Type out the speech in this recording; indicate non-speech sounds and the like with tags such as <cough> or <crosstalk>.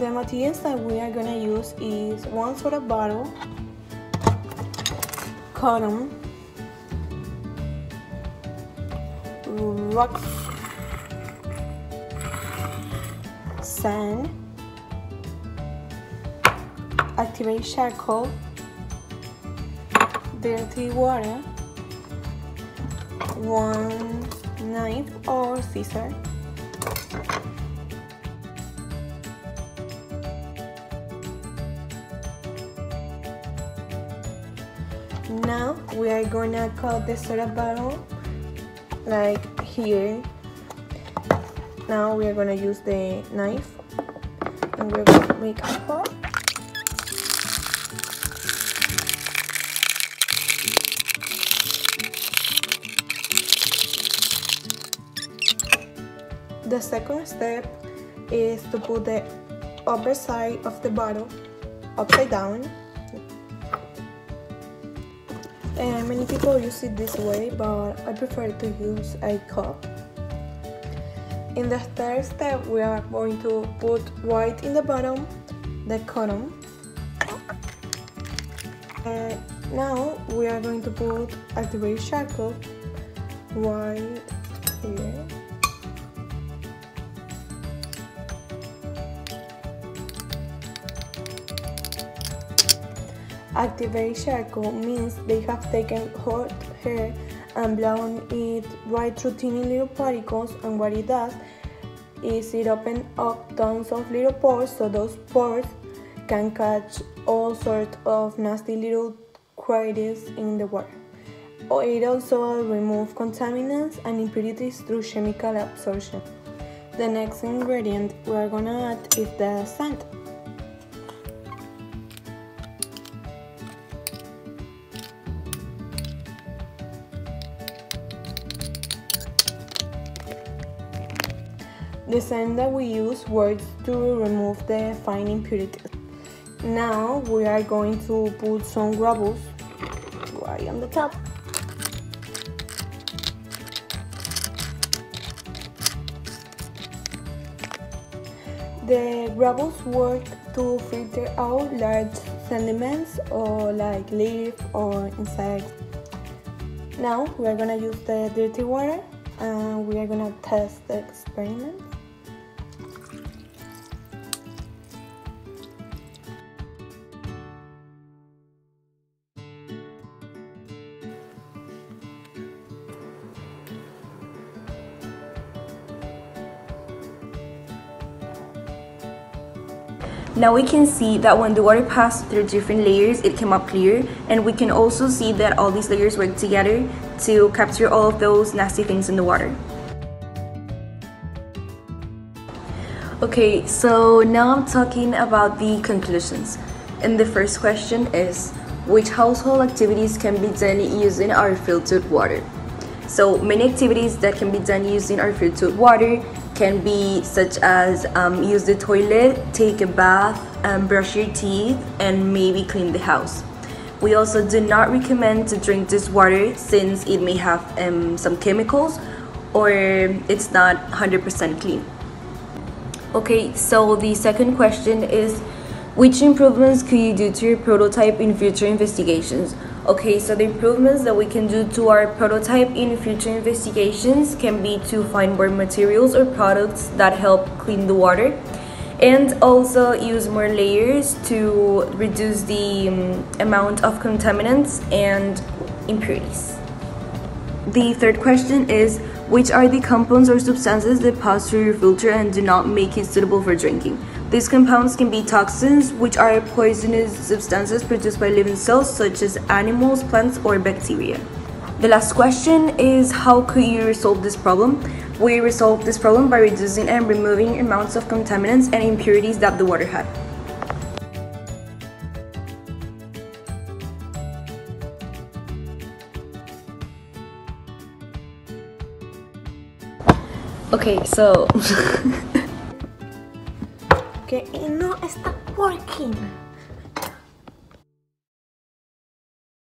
the materials that we are gonna use is one soda bottle, cotton, rock, sand, activate charcoal, dirty water, one knife or scissor, Now we are gonna cut the soda bottle like here. Now we are gonna use the knife and we're gonna make a hole. The second step is to put the upper side of the bottle upside down and many people use it this way but I prefer to use a cup. In the third step we are going to put white in the bottom the cotton and now we are going to put activate charcoal white Activate charcoal means they have taken hot hair and blown it right through tiny little particles and what it does is it opens up tons of little pores so those pores can catch all sorts of nasty little critters in the water. Oh, it also removes contaminants and impurities through chemical absorption. The next ingredient we are gonna add is the sand. The sand that we use works to remove the fine impurities. Now we are going to put some gravels right on the top. The gravels work to filter out large sediments or like leaf or insects. Now we are gonna use the dirty water and we are gonna test the experiment. Now we can see that when the water passed through different layers, it came up clear. And we can also see that all these layers work together to capture all of those nasty things in the water. Okay, so now I'm talking about the conclusions. And the first question is, which household activities can be done using our filtered water? So many activities that can be done using our filtered water can be such as um, use the toilet, take a bath, um, brush your teeth, and maybe clean the house. We also do not recommend to drink this water since it may have um, some chemicals or it's not 100% clean. Okay, so the second question is which improvements could you do to your prototype in future investigations? Okay, so the improvements that we can do to our prototype in future investigations can be to find more materials or products that help clean the water and also use more layers to reduce the um, amount of contaminants and impurities. The third question is which are the compounds or substances that pass through your filter and do not make it suitable for drinking? These compounds can be toxins, which are poisonous substances produced by living cells such as animals, plants, or bacteria. The last question is how could you resolve this problem? We resolve this problem by reducing and removing amounts of contaminants and impurities that the water had. Okay, so <laughs> que no está working.